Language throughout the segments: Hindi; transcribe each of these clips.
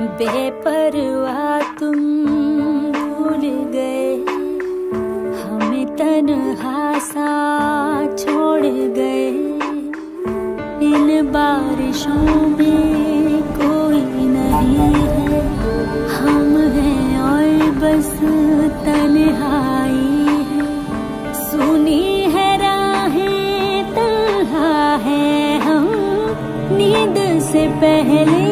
बेपरवाह तुम भूल गए। हमें तन्हा छोड़ गए। इन बारिशों में कोई नहीं है। हम हैं और बस तन्हाई है। सुनी है राहें, तन्हा है हम। नींद से पहले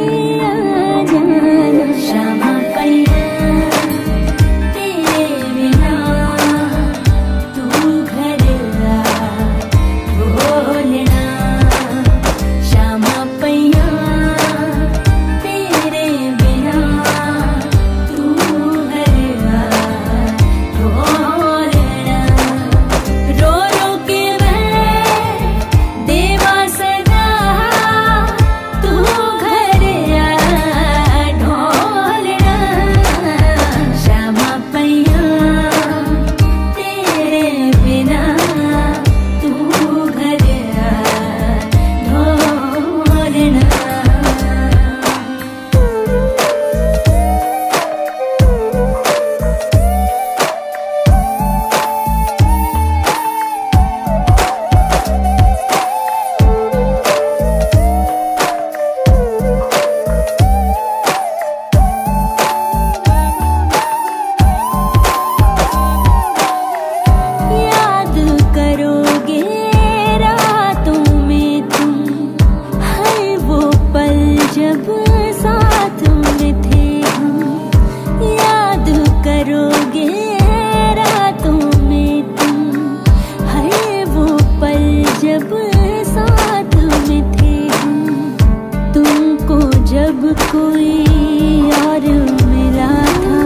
कोई और मिला था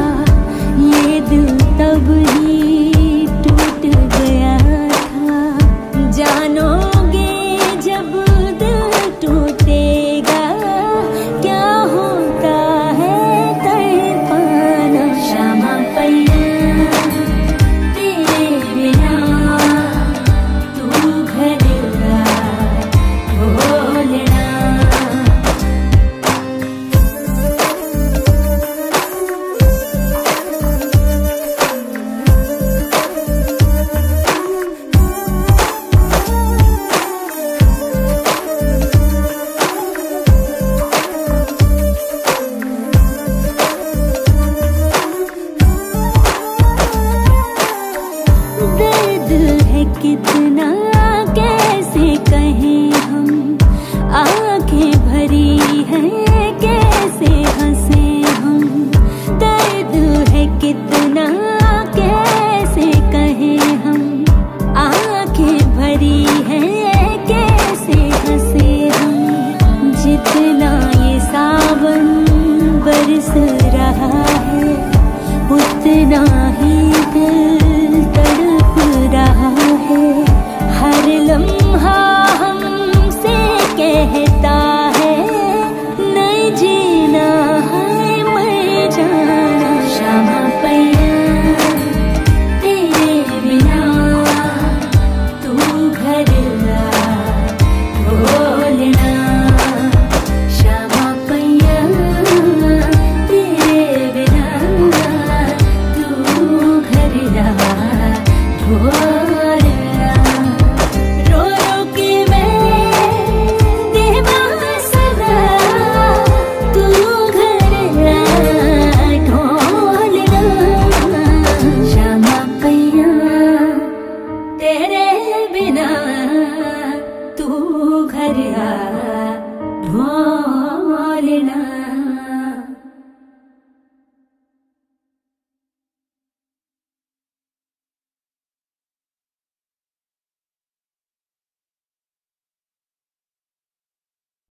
ये दिल तब कितना कैसे कहें हम? आँखें भरी हैं, कैसे हंसे हम? दर्द है कितना कैसे कहें हम? आँखें भरी हैं, कैसे हंसे हम? जितना ये सावन बरस रहा है, उतना ही दिल ध